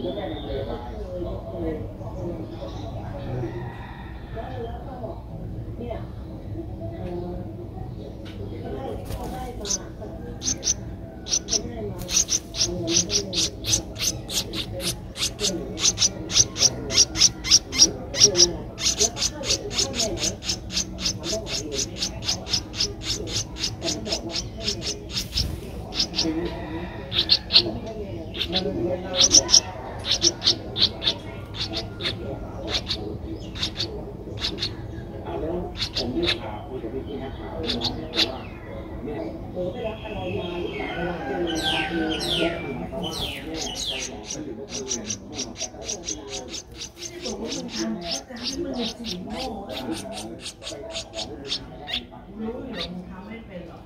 你在哪边啊？嗯，然后，对呀，嗯，他那他那吗？他那吗？嗯。 แล้วผมได้ข่าวคุยกับพี่นักข่าวน้องว่าแม่โอ้ได้รับอะไรมาหรือเปล่าเวลาเจอคือแม่ถามเขาว่าแม่ใจหมอเป็นหรือว่าคือแม่บอกว่ามันทำก็จม่รู้อยู่ทำไม่เป็นหรอก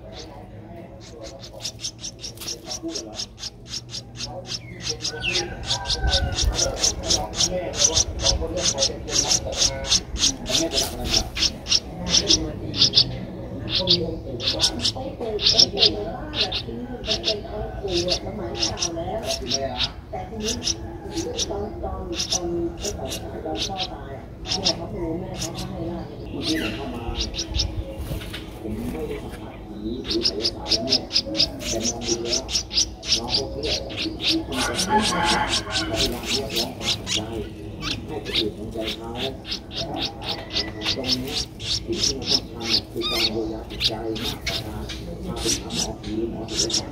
เป็นเขาปู่ประมาณเก่าแล้วแต่ทีนี้ตอนตอนตอนที่เขาตอนพ่อตายแม่เขาปู่แม่เขาไห้ลาบที่ผมเข้ามาผมไม่ได้สัมผัสผีหรือสายสายแม่แต่มองดูแล้วน้องเขาเชื่อที่คนจะพยายามเรียกร้องความสนใจให้คนอื่นใจเขาตรงนี้สิ่งที่เราต้องทำคือการเยียวยาจิตใจมากกว่าการมาเป็นทำอผีหมอสุขภาพ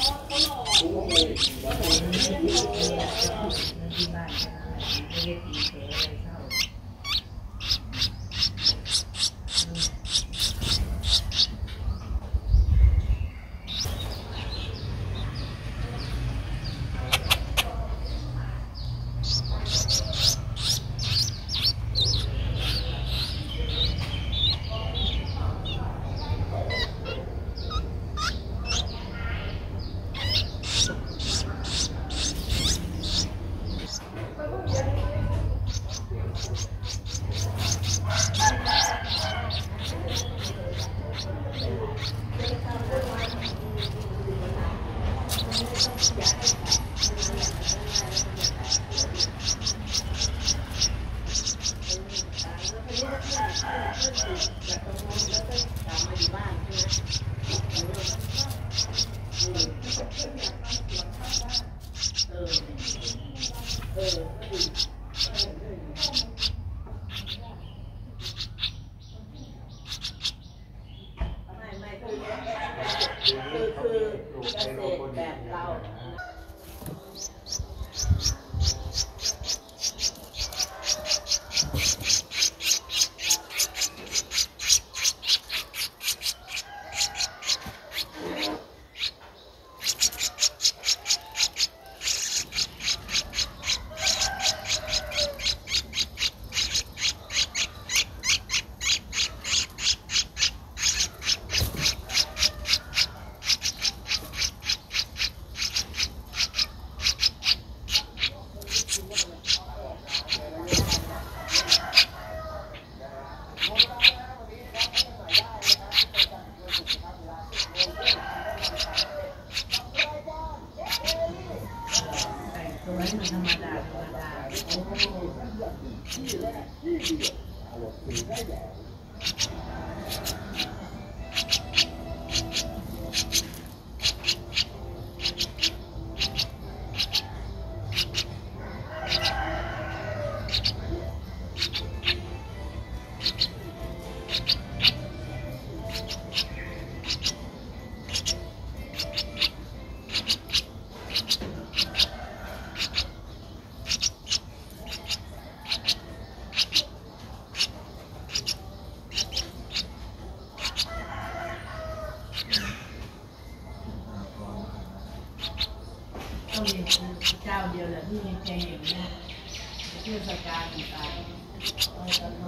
pain in your. It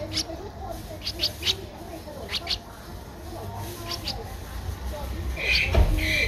Yeah.